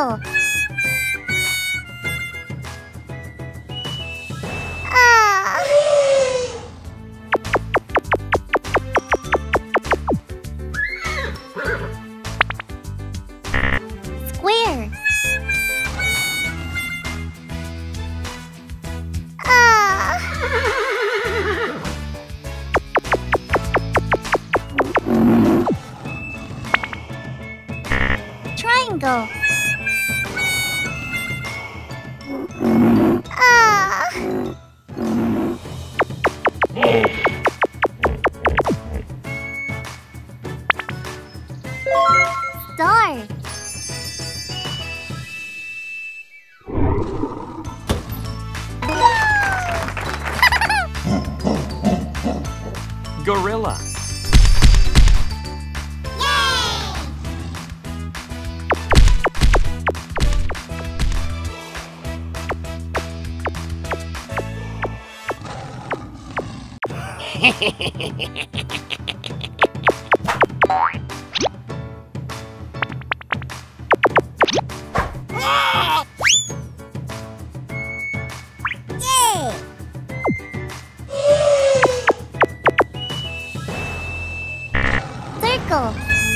Circle. Triangle. Ah! Star. Gorilla. Circle.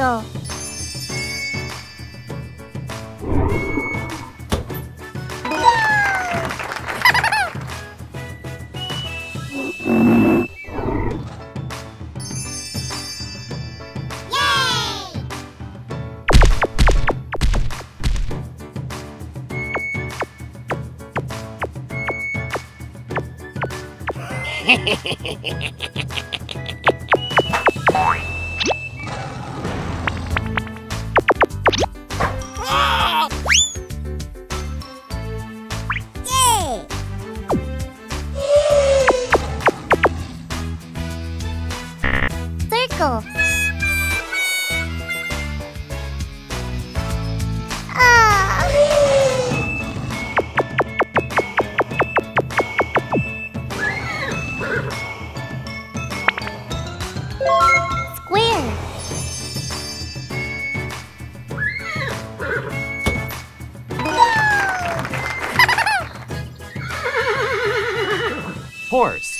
Ờ. rồi Hehehehe Circle. Horse.